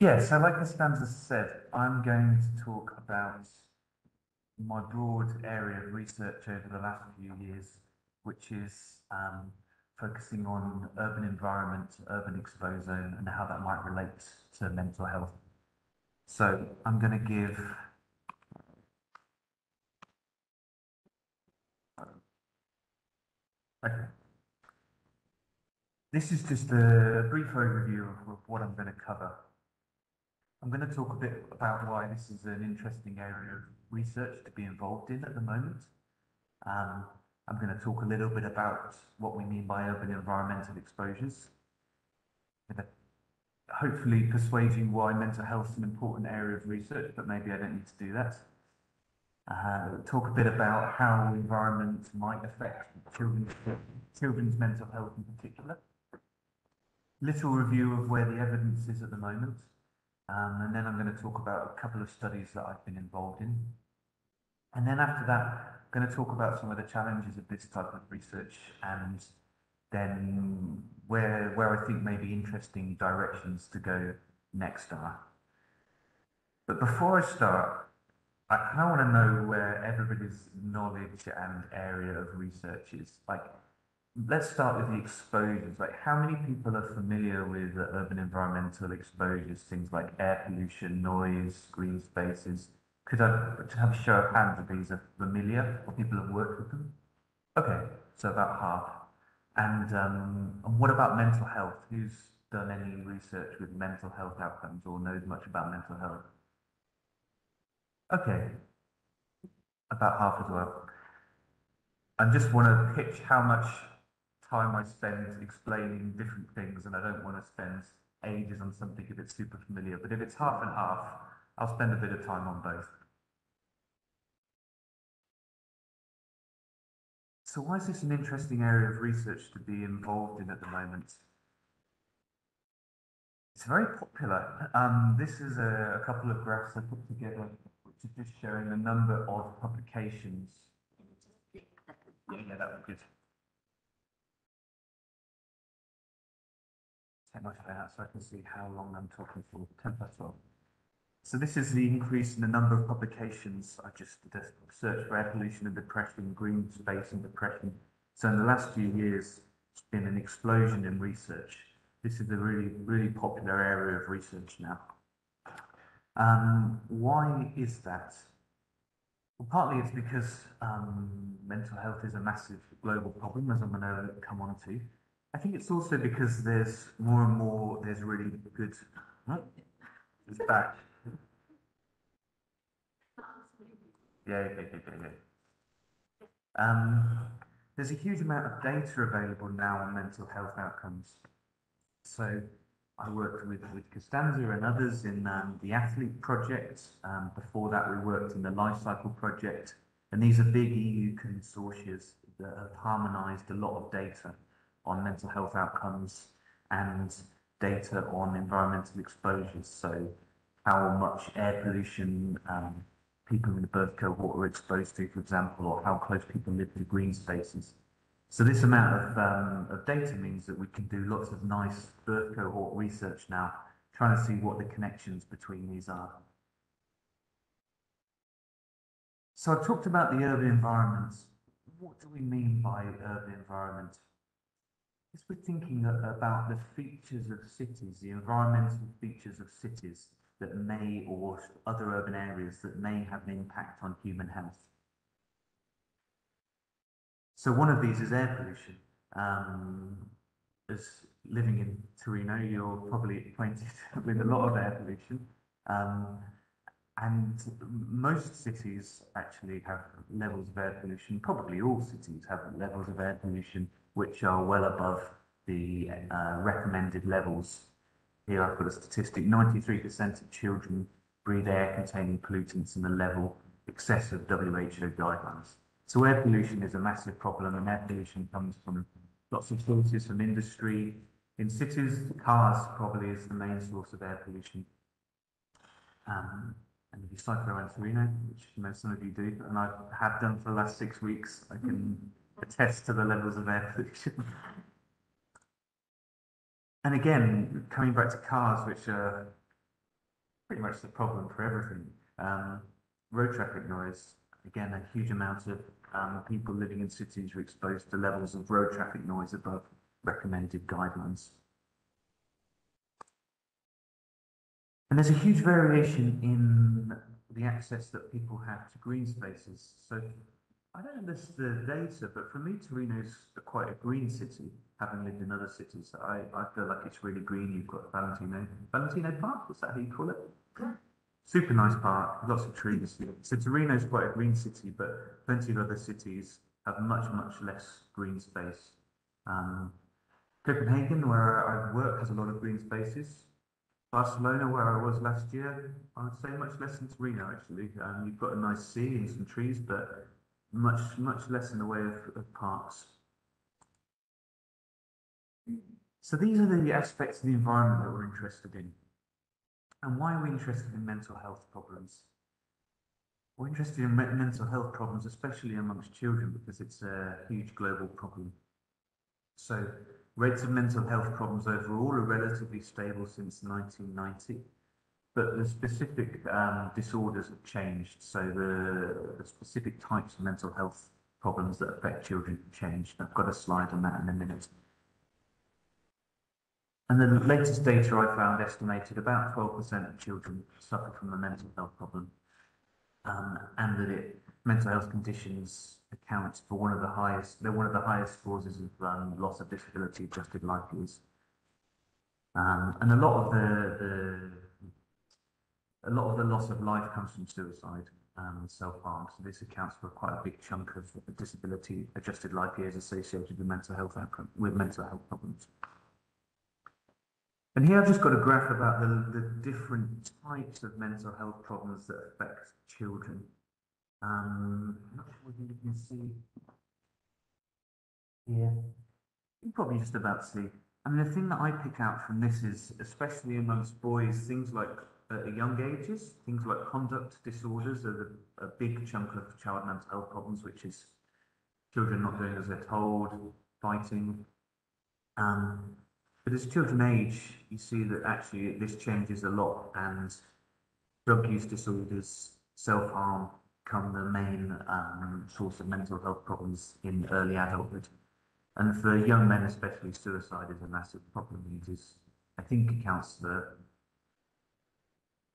Yeah, so like Costanza said, I'm going to talk about my broad area of research over the last few years, which is um, focusing on urban environment, urban exposure, and how that might relate to mental health. So I'm going to give Okay. This is just a brief overview of, of what I'm going to cover. I'm going to talk a bit about why this is an interesting area of research to be involved in at the moment. Um, I'm going to talk a little bit about what we mean by urban environmental exposures. Hopefully persuade you why mental health is an important area of research, but maybe I don't need to do that. Uh, talk a bit about how environment might affect children's, children's mental health in particular. Little review of where the evidence is at the moment. Um, and then I'm going to talk about a couple of studies that I've been involved in. And then after that, I'm going to talk about some of the challenges of this type of research and then where, where I think maybe interesting directions to go next are. But before I start, I kind of want to know where everybody's knowledge and area of research is. Like, let's start with the exposures. Like, how many people are familiar with uh, urban environmental exposures, things like air pollution, noise, green spaces? Could I have a show of hands if these are familiar or people have worked with them? Okay, so about half. And, um, and what about mental health? Who's done any research with mental health outcomes or knows much about mental health? Okay, about half as well. I just want to pitch how much time I spend explaining different things, and I don't want to spend ages on something if it's super familiar. But if it's half and half, I'll spend a bit of time on both. So why is this an interesting area of research to be involved in at the moment? It's very popular. Um, this is a, a couple of graphs I put together which to just showing the number of publications. Yeah, yeah, that would be good. Take my phone out so I can see how long I'm talking for. 10 past 12. So this is the increase in the number of publications. I just did a search for air pollution and depression, green space and depression. So in the last few years, it's been an explosion in research. This is a really, really popular area of research now. Um, why is that? Well, partly it's because um, mental health is a massive global problem, as I'm going to come on to. I think it's also because there's more and more, there's really good, oh, it's back. Yeah, yeah, yeah, yeah, yeah. Um, there's a huge amount of data available now on mental health outcomes. So I worked with, with Costanza and others in um, the Athlete Project. Um, before that, we worked in the Life Cycle Project. And these are big EU consortia that have harmonized a lot of data on mental health outcomes and data on environmental exposures. So how much air pollution um, people in the birth cohort are exposed to, for example, or how close people live to green spaces. So this amount of, um, of data means that we can do lots of nice birth cohort research now, trying to see what the connections between these are. So I've talked about the urban environments. What do we mean by urban environment? Is we're thinking about the features of cities, the environmental features of cities that may, or other urban areas that may have an impact on human health. So one of these is air pollution. Um, as living in Torino, you're probably acquainted with a lot of air pollution. Um, and most cities actually have levels of air pollution, probably all cities have levels of air pollution which are well above the uh, recommended levels. Here I've got a statistic, 93% of children breathe air containing pollutants in the level excess of WHO guidelines. So air pollution is a massive problem and air pollution comes from lots of sources from industry. In cities, cars probably is the main source of air pollution. Um, and if you cycle around Torino, which you know some of you do, and I have done for the last six weeks, I can attest to the levels of air pollution. and again, coming back to cars, which are pretty much the problem for everything. Um, road traffic noise, again, a huge amount of um, people living in cities are exposed to levels of road traffic noise above recommended guidelines. And there's a huge variation in the access that people have to green spaces. So I don't know this the data, but for me, Torino's quite a green city, having lived in other cities. I, I feel like it's really green. You've got Valentino, Valentino Park, is that how you call it? Yeah. Super nice park, lots of trees. So Torino's quite a green city, but plenty of other cities have much, much less green space. Um, Copenhagen, where I work, has a lot of green spaces. Barcelona, where I was last year, I would say much less than Torino actually. Um, you've got a nice sea and some trees, but much, much less in the way of, of parks. So these are the aspects of the environment that we're interested in. And why are we interested in mental health problems? We're interested in mental health problems, especially amongst children, because it's a huge global problem. So Rates of mental health problems overall are relatively stable since 1990, but the specific um, disorders have changed. So the, the, specific types of mental health problems that affect children have changed. I've got a slide on that in a minute. And the latest data I found estimated about 12% of children suffer from a mental health problem, um, and that it, mental health conditions account for one of the highest, they're one of the highest causes of um, loss of disability adjusted life years. Um, and a lot of the, the, a lot of the loss of life comes from suicide and self-harm. So this accounts for quite a big chunk of disability adjusted life years associated with mental health outcome, with mental health problems. And here I've just got a graph about the, the different types of mental health problems that affect children. Um, not sure you can see here. You probably just about see. I mean, the thing that I pick out from this is, especially amongst boys, things like at young ages, things like conduct disorders are the, a big chunk of child mental health problems, which is children not doing as they're told, fighting. Um, but as children age, you see that actually this changes a lot, and drug use disorders, self-harm, become the main um, source of mental health problems in early adulthood. And for young men, especially, suicide is a massive problem. It is, I think, accounts for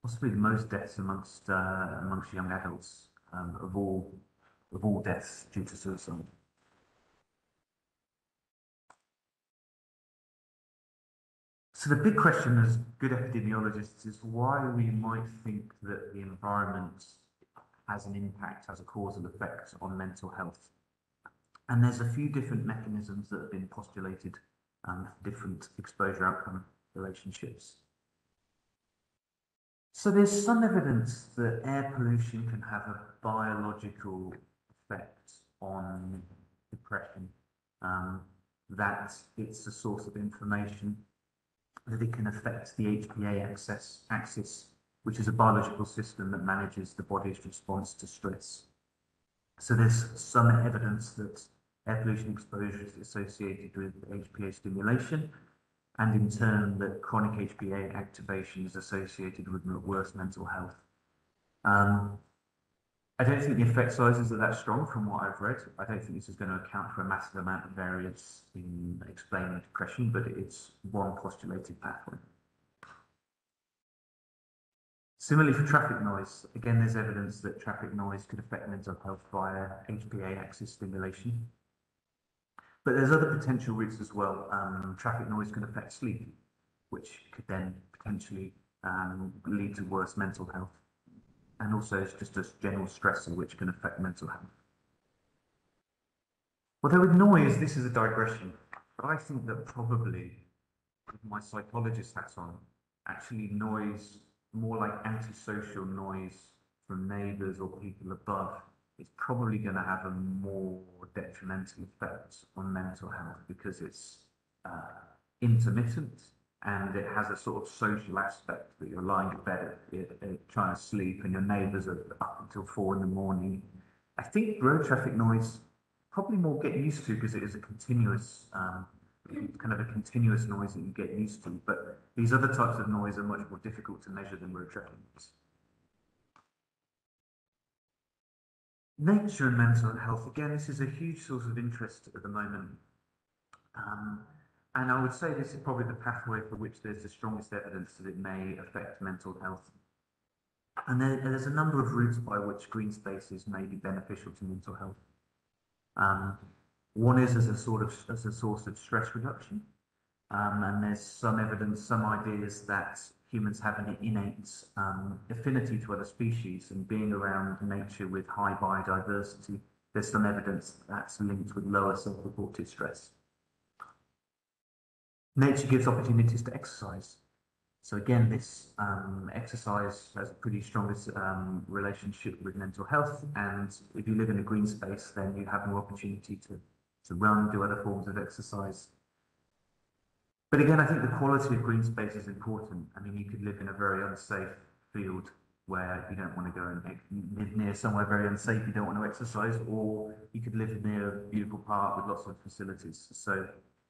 possibly the most deaths amongst uh, amongst young adults um, of all of all deaths due to suicide. So the big question as good epidemiologists is why we might think that the environment has an impact, has a causal effect on mental health. And there's a few different mechanisms that have been postulated um, different exposure outcome relationships. So there's some evidence that air pollution can have a biological effect on depression, um, that it's a source of inflammation, that it can affect the HPA axis, axis which is a biological system that manages the body's response to stress. So there's some evidence that air pollution exposure is associated with HPA stimulation, and in turn that chronic HPA activation is associated with worse mental health. Um, I don't think the effect sizes are that strong from what I've read. I don't think this is going to account for a massive amount of variance in explaining depression, but it's one postulated pathway. Similarly for traffic noise, again, there's evidence that traffic noise could affect mental health via HPA axis stimulation. But there's other potential routes as well. Um, traffic noise can affect sleep, which could then potentially um, lead to worse mental health. And also it's just a general stressor which can affect mental health. Although with noise, this is a digression, but I think that probably, with my psychologist hat on, actually noise more like antisocial noise from neighbours or people above is probably going to have a more detrimental effect on mental health because it's uh, intermittent and it has a sort of social aspect that you're lying in bed uh, trying to sleep and your neighbours are up until four in the morning. I think road traffic noise probably more get used to because it is a continuous um, kind of a continuous noise that you get used to. But these other types of noise are much more difficult to measure than road traffic noise. Nature and mental health. Again, this is a huge source of interest at the moment. Um, and I would say this is probably the pathway for which there's the strongest evidence that it may affect mental health. And there, there's a number of routes by which green spaces may be beneficial to mental health. Um, one is as a sort of as a source of stress reduction, um, and there's some evidence, some ideas that humans have an innate um, affinity to other species, and being around nature with high biodiversity, there's some evidence that's linked with lower self-reported stress. Nature gives opportunities to exercise. So again, this um, exercise has a pretty strong um, relationship with mental health. And if you live in a green space, then you have more opportunity to, to run, do other forms of exercise. But again, I think the quality of green space is important. I mean, you could live in a very unsafe field where you don't want to go and live near somewhere very unsafe, you don't want to exercise, or you could live near a beautiful park with lots of facilities. So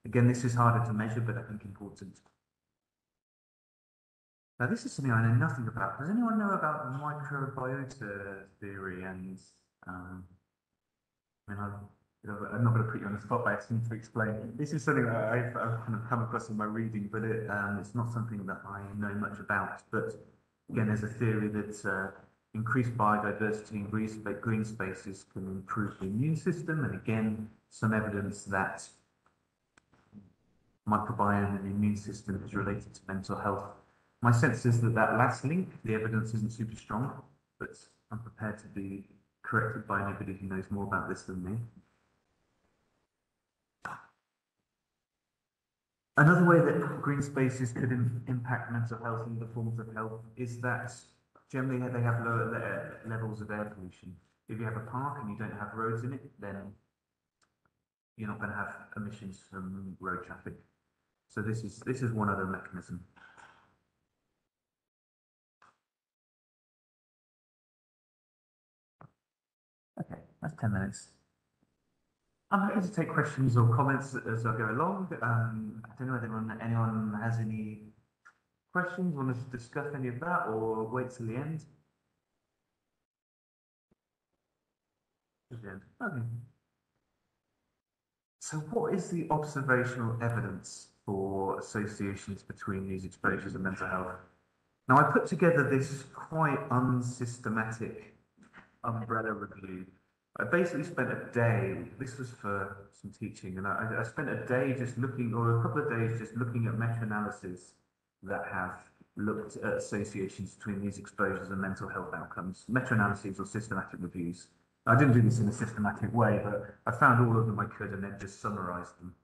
again, this is harder to measure, but I think important. Now, this is something I know nothing about. Does anyone know about microbiota theory? And um, I mean, I'm, not going to put you on the spot by asking to explain. This is something that I've, I've, kind of come across in my reading, but it, um, it's not something that I know much about. But again, there's a theory that uh, increased biodiversity in green spaces can improve the immune system, and again, some evidence that microbiome and immune system is related to mental health my sense is that that last link, the evidence isn't super strong, but I'm prepared to be corrected by anybody who knows more about this than me. Another way that green spaces could impact mental health and the forms of health is that generally they have lower uh, levels of air pollution. If you have a park and you don't have roads in it, then you're not going to have emissions from road traffic. So this is this is one other mechanism. Okay, that's 10 minutes. I'm happy to take questions or comments as I go along. Um, I don't know whether anyone, anyone has any questions, want to discuss any of that or wait till the end? Okay. So what is the observational evidence for associations between these exposures and mental health? Now I put together this quite unsystematic umbrella review. I basically spent a day, this was for some teaching, and I, I spent a day just looking, or a couple of days just looking at meta-analyses that have looked at associations between these exposures and mental health outcomes, meta-analyses or systematic reviews. I didn't do this in a systematic way, but I found all of them I could and then just summarised them,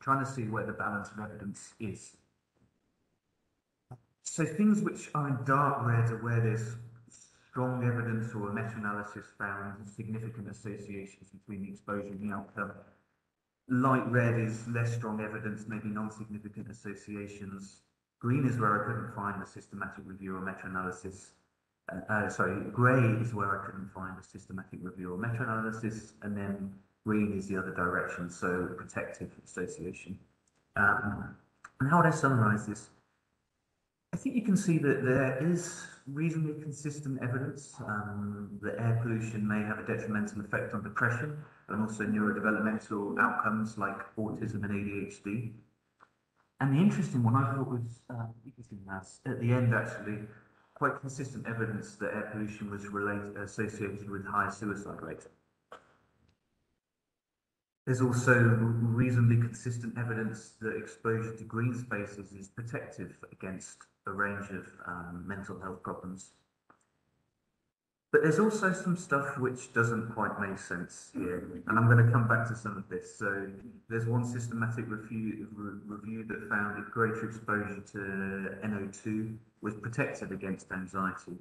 trying to see where the balance of evidence is. So things which are in dark red are where there's strong evidence or a meta-analysis found significant associations between the exposure and the outcome. Light red is less strong evidence, maybe non-significant associations. Green is where I couldn't find a systematic review or meta-analysis. Uh, uh, sorry, grey is where I couldn't find a systematic review or meta-analysis, and then green is the other direction, so protective association. Um, and how would I summarise this? I think you can see that there is reasonably consistent evidence um, that air pollution may have a detrimental effect on depression and also neurodevelopmental outcomes like autism and ADHD. And the interesting one I thought was uh, at the end actually quite consistent evidence that air pollution was related associated with higher suicide rates. There's also reasonably consistent evidence that exposure to green spaces is protective against a range of um, mental health problems. But there's also some stuff which doesn't quite make sense here, and I'm going to come back to some of this. So there's one systematic review, re review that found that greater exposure to NO2 was protected against anxiety.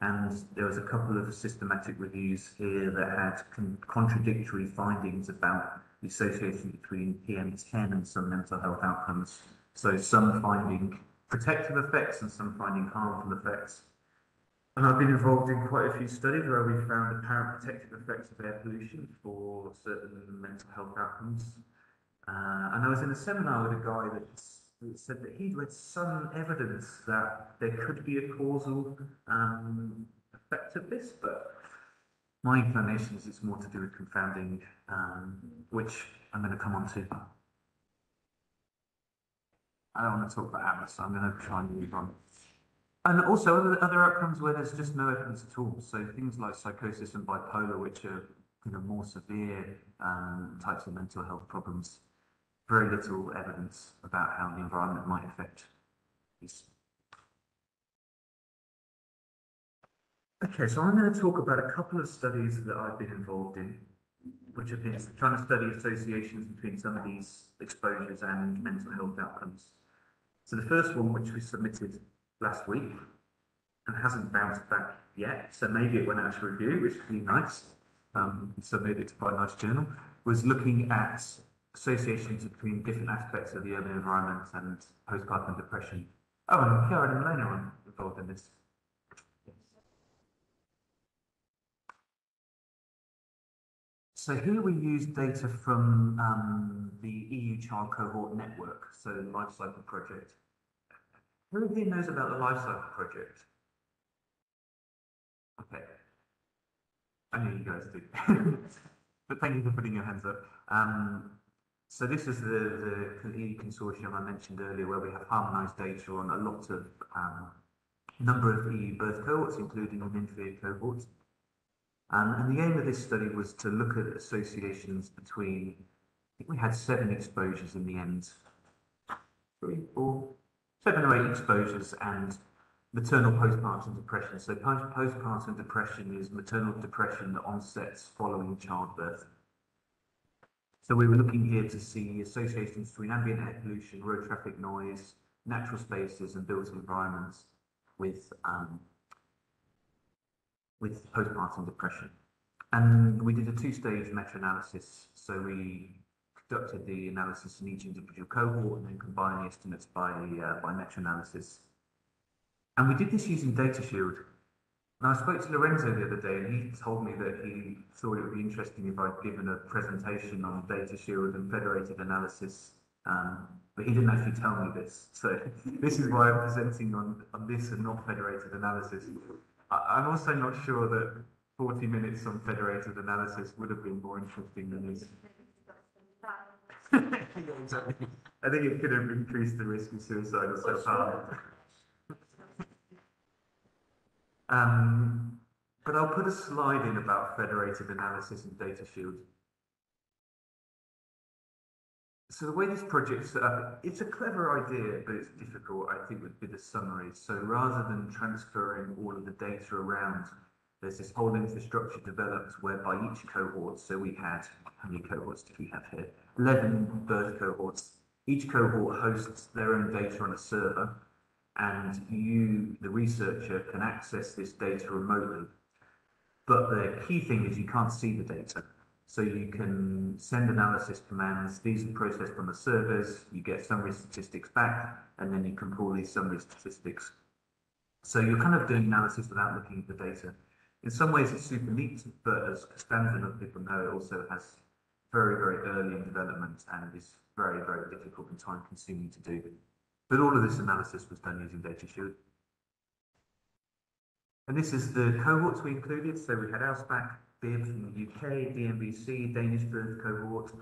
And there was a couple of systematic reviews here that had con contradictory findings about the association between PM10 and some mental health outcomes. So some finding protective effects and some finding harmful effects. And I've been involved in quite a few studies where we found apparent protective effects of air pollution for certain mental health outcomes. Uh, and I was in a seminar with a guy that, said that he'd read some evidence that there could be a causal um, effect of this, but my inclination is it's more to do with confounding, um, which I'm going to come on to. I don't want to talk about Atlas, so I'm going to try and move on. And also other, other outcomes where there's just no evidence at all. So things like psychosis and bipolar, which are you know, more severe um, types of mental health problems, very little evidence about how the environment might affect these. Okay, so I'm going to talk about a couple of studies that I've been involved in, which have been trying to study associations between some of these exposures and mental health outcomes. So the first one, which we submitted last week and hasn't bounced back yet, so maybe it went out to review, which would be nice, um, submitted to quite a nice journal, was looking at associations between different aspects of the urban environment and postpartum depression. Oh, and Karen and Elena are involved in this. So here we use data from um, the EU Child Cohort Network, so the Life Cycle Project. Who here knows about the Life Cycle Project? Okay. I knew you guys do. but thank you for putting your hands up. Um, so this is the, the EU consortium I mentioned earlier, where we have harmonised data on a lot of um, number of EU birth cohorts, including an NFIR cohort. Um, and the aim of this study was to look at associations between, I think we had seven exposures in the end, three, four, seven or eight exposures and maternal postpartum depression. So postpartum depression is maternal depression that onsets following childbirth. So we were looking here to see associations between ambient air pollution, road traffic noise, natural spaces and built environments with um, with postpartum depression. And we did a two-stage meta-analysis. So we conducted the analysis in each individual cohort and then combined the estimates by, uh, by meta-analysis. And we did this using DataShield. And I spoke to Lorenzo the other day and he told me that he thought it would be interesting if I'd given a presentation on DataShield and federated analysis. Um, but he didn't actually tell me this. So this is why I'm presenting on, on this and not federated analysis. I, am also not sure that 40 minutes on federated analysis would have been more interesting than this. I think it could have increased the risk of suicide or self-harm. um, but I'll put a slide in about federated analysis and DataShield. So the way this project's set up, it's a clever idea, but it's difficult, I think, would be the summary. So rather than transferring all of the data around, there's this whole infrastructure developed whereby each cohort, so we had, how many cohorts did we have here? 11 birth cohorts. Each cohort hosts their own data on a server, and you, the researcher, can access this data remotely. But the key thing is you can't see the data. So you can send analysis commands, these are processed on the servers, you get summary statistics back, and then you can pull these summary statistics. So you're kind of doing analysis without looking at the data. In some ways it's super neat, but as Costanza and other people know, it also has very, very early in development and is very, very difficult and time consuming to do. But all of this analysis was done using DataShield. And this is the cohorts we included. So we had ALSPAC, Bib from the UK, DNBC, Danish birth cohort,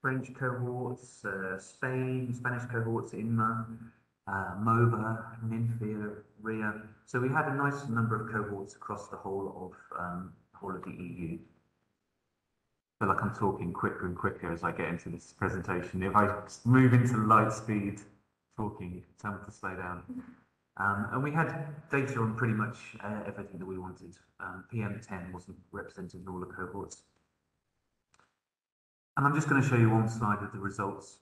French cohorts, uh, Spain, Spanish cohorts, INMA, uh, MOBA, NINFEA, RHEA. So we had a nice number of cohorts across the whole of um, whole of the EU. I feel like I'm talking quicker and quicker as I get into this presentation. If I move into light speed talking, tell me to slow down. Um, and we had data on pretty much uh, everything that we wanted. Um, PM10 wasn't represented in all the cohorts. And I'm just going to show you one slide of the results.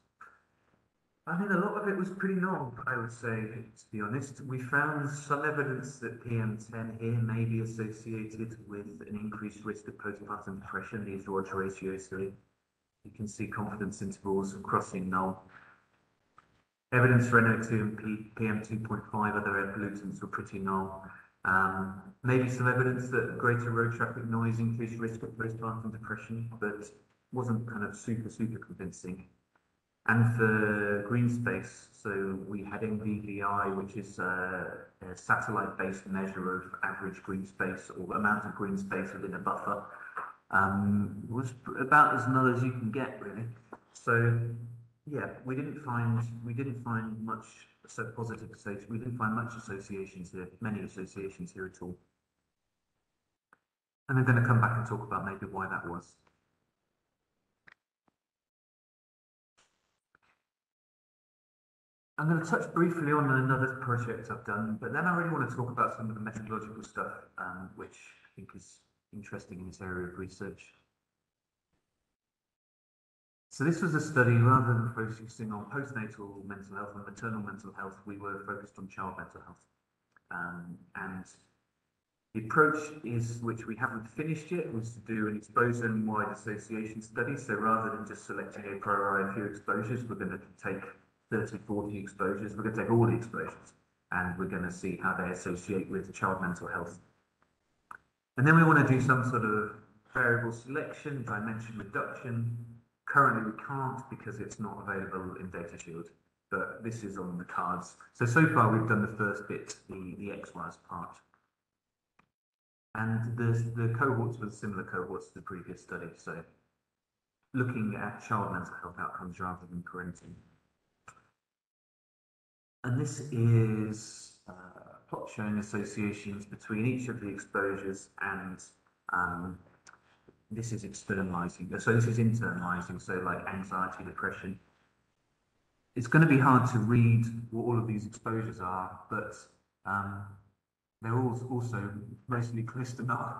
I think a lot of it was pretty null, I would say, to be honest. We found some evidence that PM10 here may be associated with an increased risk of postpartum depression, these odds ratios. So you can see confidence intervals crossing null. Evidence for NO2 and PM2.5, other air pollutants were pretty null. Um, maybe some evidence that greater road traffic noise increased risk of postpartum depression, but wasn't kind of super, super convincing. And for green space, so we had NDVI, which is a, a satellite-based measure of average green space or amount of green space within a buffer. Um, was about as null as you can get, really. So, yeah, we didn't find we didn't find much so positive association. We didn't find much associations here, many associations here at all. And I'm going to come back and talk about maybe why that was. I'm going to touch briefly on another project I've done, but then I really want to talk about some of the methodological stuff, um, which I think is interesting in this area of research. So this was a study, rather than focusing on postnatal mental health and maternal mental health, we were focused on child mental health. Um, and the approach is, which we haven't finished yet, was to do an exposure-wide association study. So rather than just selecting a priori a few exposures, we're going to take 30, 40 exposures. We're going to take all the exposures and we're going to see how they associate with child mental health. And then we want to do some sort of variable selection, dimension reduction. Currently we can't because it's not available in Data Shield, but this is on the cards. So, so far we've done the first bit, the, the ExWAS part. And the, the cohorts were similar cohorts to the previous study, so looking at child mental health outcomes rather than parenting. And this is uh, a plot showing associations between each of the exposures and um, this is externalizing. So this is internalizing, so like anxiety, depression. It's going to be hard to read what all of these exposures are, but um, they're all also mostly crystalline.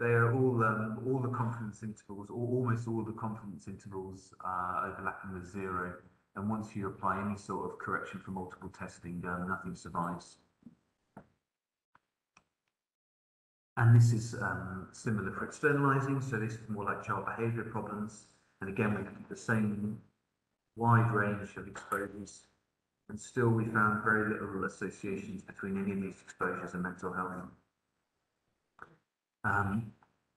They are all um, all the confidence intervals, or almost all the confidence intervals are overlapping with zero. And once you apply any sort of correction for multiple testing, um, nothing survives. And this is um, similar for externalizing, so this is more like child behavior problems. And again, we have the same wide range of exposures, and still we found very little associations between any of these exposures and mental health. Um,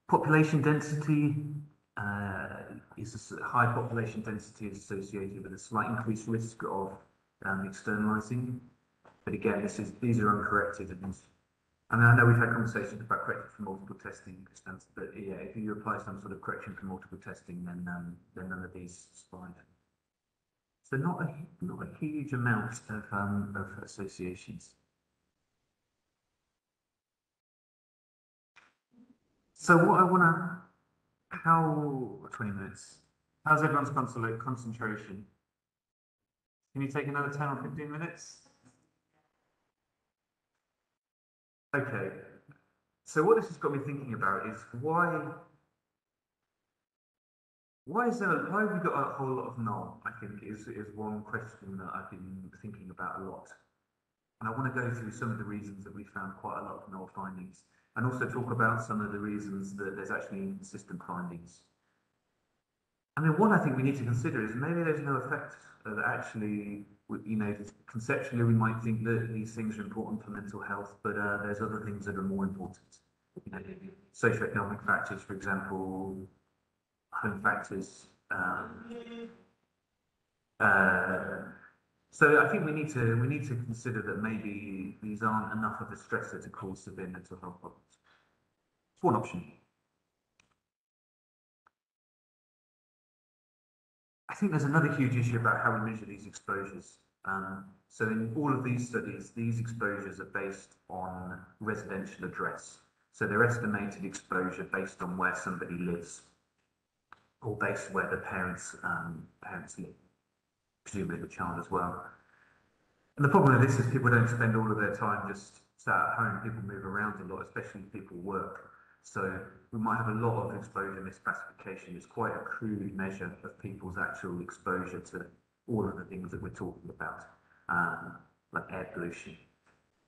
population density, uh, is a high population density is associated with a slight increased risk of um, externalizing. But again, this is these are uncorrected and and I know we've had conversations about correcting for multiple testing, but yeah, if you apply some sort of correction for multiple testing, then um, then none of these survive. So not a not a huge amount of um, of associations. So what I want to how, 20 minutes. How's everyone's concentration? Can you take another 10 or 15 minutes? Okay. So what this has got me thinking about is why why is there why have we got a whole lot of null? I think is is one question that I've been thinking about a lot. And I want to go through some of the reasons that we found quite a lot of null findings and also talk about some of the reasons that there's actually inconsistent findings. I mean, one I think we need to consider is maybe there's no effect that actually, you know, conceptually we might think that these things are important for mental health, but uh, there's other things that are more important. You know, socioeconomic factors, for example, home factors. Um, uh, so I think we need to we need to consider that maybe these aren't enough of a stressor to cause severe mental health problems. It's one option. I think there's another huge issue about how we measure these exposures. Um, so in all of these studies, these exposures are based on residential address. So they're estimated exposure based on where somebody lives or based where the parents um, parents live presumably the child as well. And the problem with this is people don't spend all of their time just sat at home. People move around a lot, especially people work. So we might have a lot of exposure misclassification. It's quite a crude measure of people's actual exposure to all of the things that we're talking about, um, like air pollution.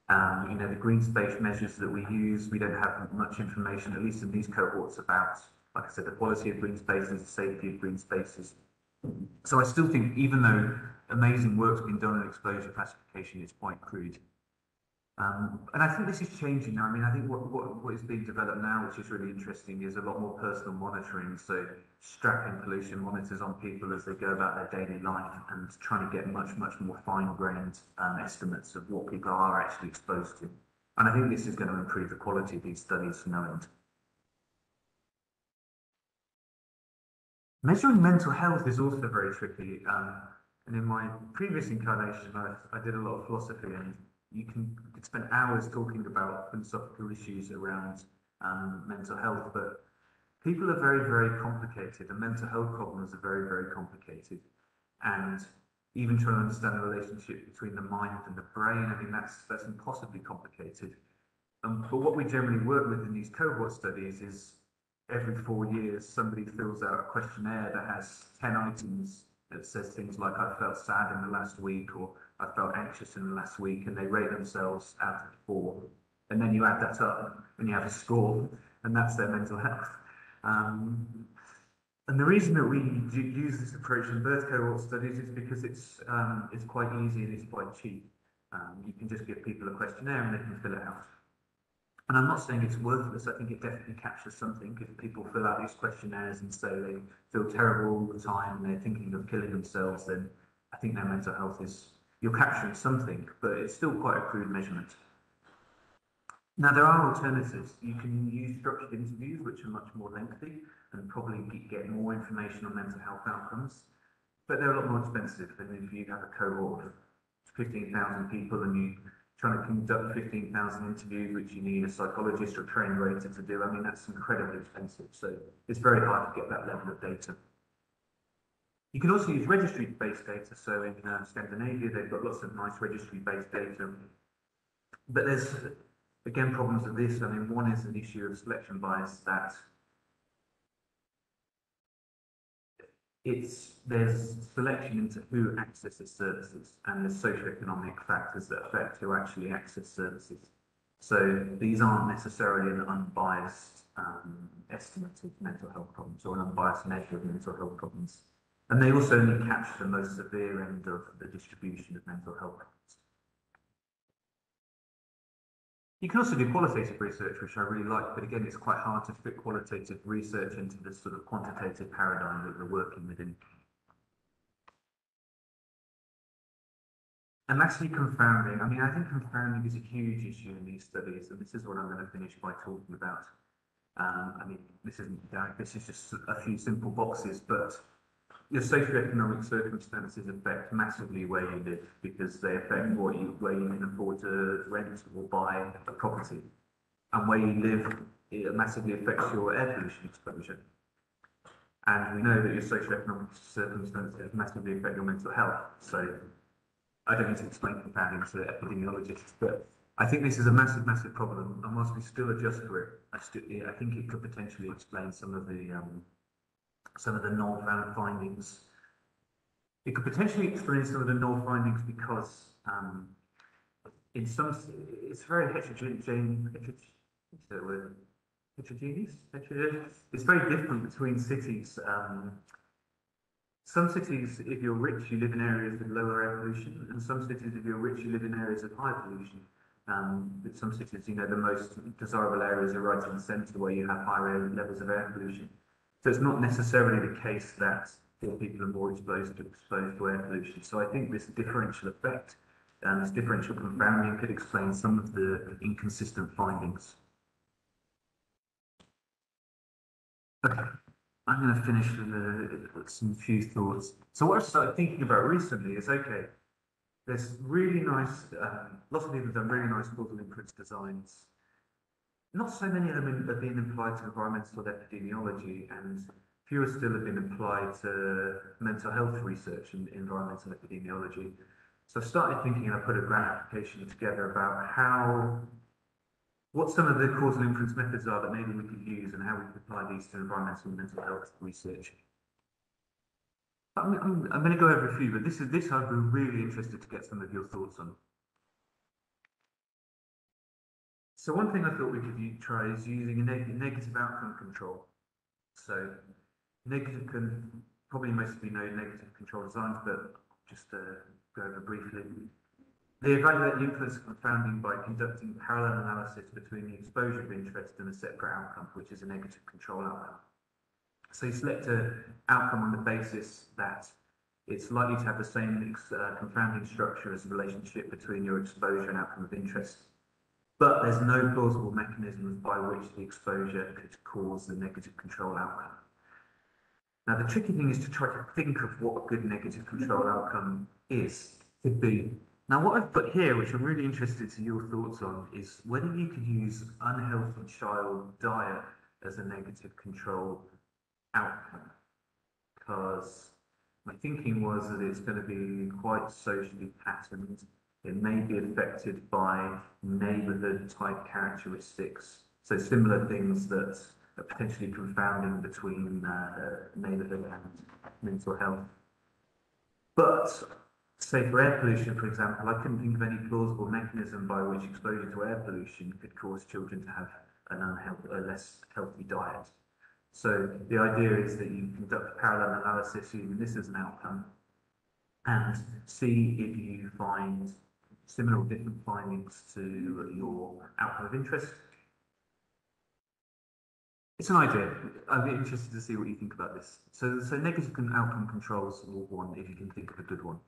Um, you know, the green space measures that we use, we don't have much information, at least in these cohorts, about, like I said, the quality of green spaces, the safety of green spaces, so I still think, even though amazing work's been done on exposure classification, it's quite crude. Um, and I think this is changing now. I mean, I think what, what, what is being developed now, which is really interesting, is a lot more personal monitoring. So strapping pollution monitors on people as they go about their daily life and trying to get much, much more fine-grained um, estimates of what people are actually exposed to. And I think this is going to improve the quality of these studies to no end. Measuring mental health is also very tricky. Um, and in my previous incarnation, I, I did a lot of philosophy and you can spend hours talking about philosophical issues around um, mental health, but people are very, very complicated, and mental health problems are very, very complicated. And even trying to understand the relationship between the mind and the brain, I mean, that's that's impossibly complicated. Um, but what we generally work with in these cohort studies is every four years somebody fills out a questionnaire that has 10 items that says things like I felt sad in the last week or I felt anxious in the last week, and they rate themselves out of four. And then you add that up and you have a score, and that's their mental health. Um, and the reason that we use this approach in birth cohort studies is because it's um, it's quite easy and it's quite cheap. Um, you can just give people a questionnaire and they can fill it out. And I'm not saying it's worthless. I think it definitely captures something. If people fill out these questionnaires and say they feel terrible all the time and they're thinking of killing themselves, then I think their mental health is you're capturing something, but it's still quite a crude measurement. Now, there are alternatives. You can use structured interviews, which are much more lengthy and probably get more information on mental health outcomes, but they're a lot more expensive than if you have a cohort of 15,000 people and you trying to conduct 15,000 interviews, which you need a psychologist or trained rater to do. I mean, that's incredibly expensive. So it's very hard to get that level of data. You can also use registry-based data. So in uh, Scandinavia, they've got lots of nice registry-based data. But there's, again, problems with this. I mean, one is an issue of selection bias that it's there's selection into who accesses services and there's socioeconomic factors that affect who actually access services. So these aren't necessarily an unbiased um, estimate of mental health problems or an unbiased measure of mental health problems. And they also only capture the most severe end of the distribution of mental health. You can also do qualitative research, which I really like, but again, it's quite hard to fit qualitative research into this sort of quantitative paradigm that we're working within. And actually confounding, I mean, I think confounding is a huge issue in these studies, and this is what I'm going to finish by talking about. Um, I mean, this isn't, this is just a few simple boxes, but your socioeconomic circumstances affect massively where you live because they affect what you where you can afford to rent or buy a property, and where you live it massively affects your air pollution exposure. And we know that your socioeconomic circumstances massively affect your mental health. So I don't need to explain confounding to epidemiologists, but I think this is a massive, massive problem. And whilst we still adjust for it, I, still, I think it could potentially explain some of the um, some of the null findings. It could potentially explain some of the null findings because um, in some, it's very heterogeneous, heterogeneous, heterogeneous. It's very different between cities. Um, some cities, if you're rich, you live in areas with lower air pollution, and some cities, if you're rich, you live in areas of high pollution. Um, with some cities, you know, the most desirable areas are right in the centre where you have higher levels of air pollution. So it's not necessarily the case that poor people are more exposed to exposed to air pollution. So I think this differential effect and this differential confounding could explain some of the inconsistent findings. Okay, I'm going to finish with uh, some few thoughts. So what I started thinking about recently is, okay, there's really nice, um, lots of people have done really nice causal inference designs not so many of them have been applied to environmental epidemiology and fewer still have been applied to mental health research and environmental epidemiology. So I started thinking and I put a grant application together about how, what some of the causal inference methods are that maybe we could use and how we could apply these to environmental and mental health research. I'm, I'm, I'm going to go over a few, but this is this I'd be really interested to get some of your thoughts on. So one thing I thought we could try is using a neg negative outcome control. So negative can probably most of you know negative control designs, but just uh, go over briefly. They evaluate the influence of confounding by conducting parallel analysis between the exposure of interest and a separate outcome, which is a negative control outcome. So you select an outcome on the basis that it's likely to have the same uh, confounding structure as the relationship between your exposure and outcome of interest. But there's no plausible mechanisms by which the exposure could cause the negative control outcome. Now, the tricky thing is to try to think of what a good negative control mm-hmm. outcome is, could be. Now, what I've put here, which I'm really interested in your thoughts on, is whether you could use unhealthy child diet as a negative control outcome. Because my thinking was that it's going to be quite socially patterned. It may be affected by neighbourhood type characteristics. So similar things that are potentially confounding between uh, neighbourhood and mental health. But say for air pollution, for example, I couldn't think of any plausible mechanism by which exposure to air pollution could cause children to have an unhealthy, a less healthy diet. So the idea is that you conduct parallel analysis using this as an outcome and see if you find similar or different findings to your outcome of interest. It's an idea. I'd be interested to see what you think about this. So, so negative outcome controls or one if you can think of a good one.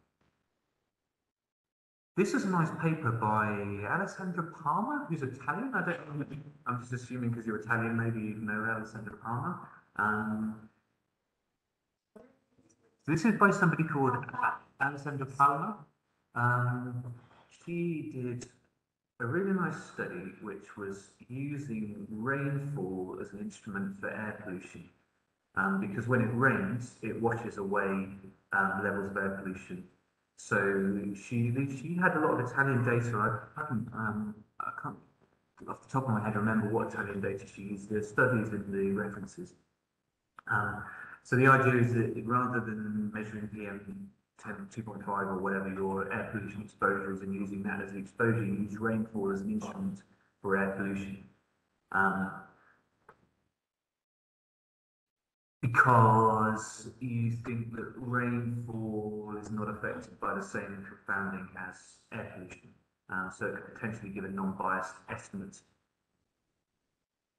This is a nice paper by Alessandra Palma, who's Italian. I don't. Know. I'm just assuming because you're Italian, maybe you know Alessandra Palma. Um, this is by somebody called Alessandra Palma. Um, she did a really nice study which was using rainfall as an instrument for air pollution. Um, because when it rains, it washes away um, levels of air pollution so she she had a lot of Italian data. I haven't um, I can't off the top of my head remember what Italian data she used. There's studies in the references. Um, so the idea is that rather than measuring PM 10, 2.5 or whatever your air pollution exposure is and using that as an exposure, you use rainfall as an instrument for air pollution. Um, because you think that rainfall is not affected by the same confounding as air pollution. Uh, so it could potentially give a non-biased estimate.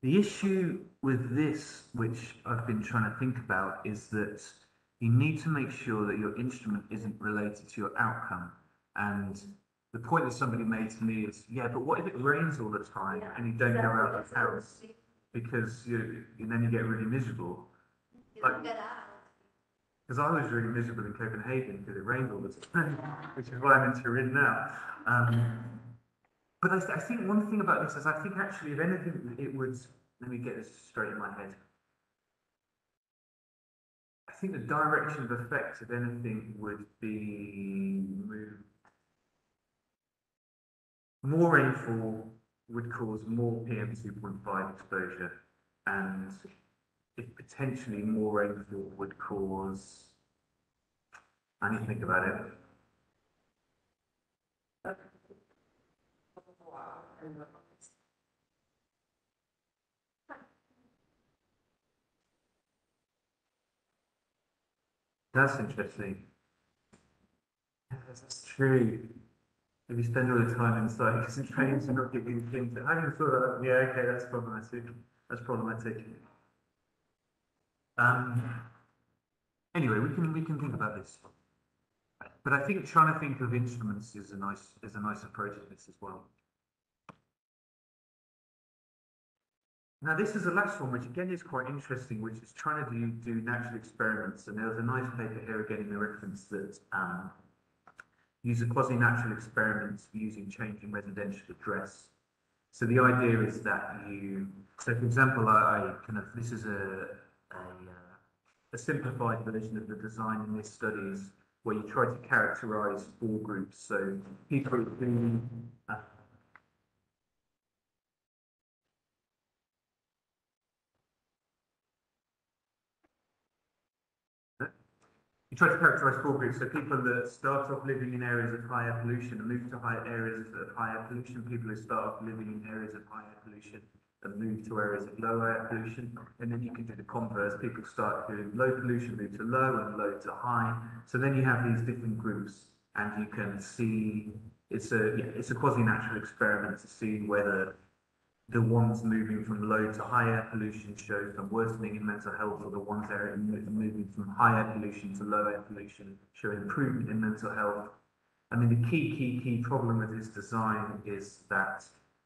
The issue with this, which I've been trying to think about, is that you need to make sure that your instrument isn't related to your outcome. And the point that somebody made to me is, yeah, but what if it rains all the time and you don't go out of the house? Because you, and then you get really miserable. Like, because I was really miserable in Copenhagen because it rained all the time, which is why I'm in Turin now. Um, but I, I, think one thing about this is I think actually, if anything, it would, let me get this straight in my head. Think the direction of effect of anything would be. More rainfall would cause more PM2.5 exposure and if potentially more rainfall would cause, I need to think about it. That's interesting. Yeah, That's true. If you spend all the time inside concentrating to not giving things, I haven't thought of that. Yeah, okay, that's problematic. That's problematic. Um, anyway, we can we can think about this. But I think trying to think of instruments is a nice is a nice approach to this as well. Now this is the last one, which again is quite interesting, which is trying to do, do natural experiments. And there's a nice paper here again in the reference that um, use a quasi-natural experiment using changing residential address. So the idea is that you, so for example, I, I kind of, this is a, a, uh, a simplified version of the design in this study is where you try to characterize four groups. So people who uh, you try to characterize four groups. So people that start off living in areas of higher pollution and move to higher areas of higher pollution, people who start off living in areas of higher pollution and move to areas of low air pollution. And then you can do the converse. People start doing low pollution, move to low and low to high. So then you have these different groups and you can see it's a, yeah, it's a quasi-natural experiment to see whether the ones moving from low to higher pollution show some worsening in mental health, or the ones moving from high air pollution to low air pollution show improvement in mental health. I mean, the key, key, key problem with this design is that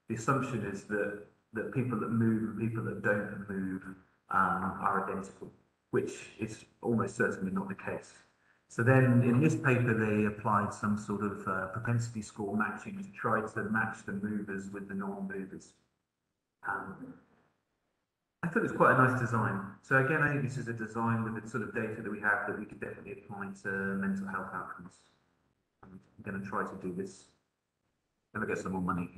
the assumption is that, that people that move and people that don't move um, are identical, which is almost certainly not the case. So then in this paper, they applied some sort of uh, propensity score matching to try to match the movers with the non-movers. Um, I thought it was quite a nice design. So again, I think this is a design with the sort of data that we have that we could definitely apply to mental health outcomes. I'm going to try to do this. If I get some more money.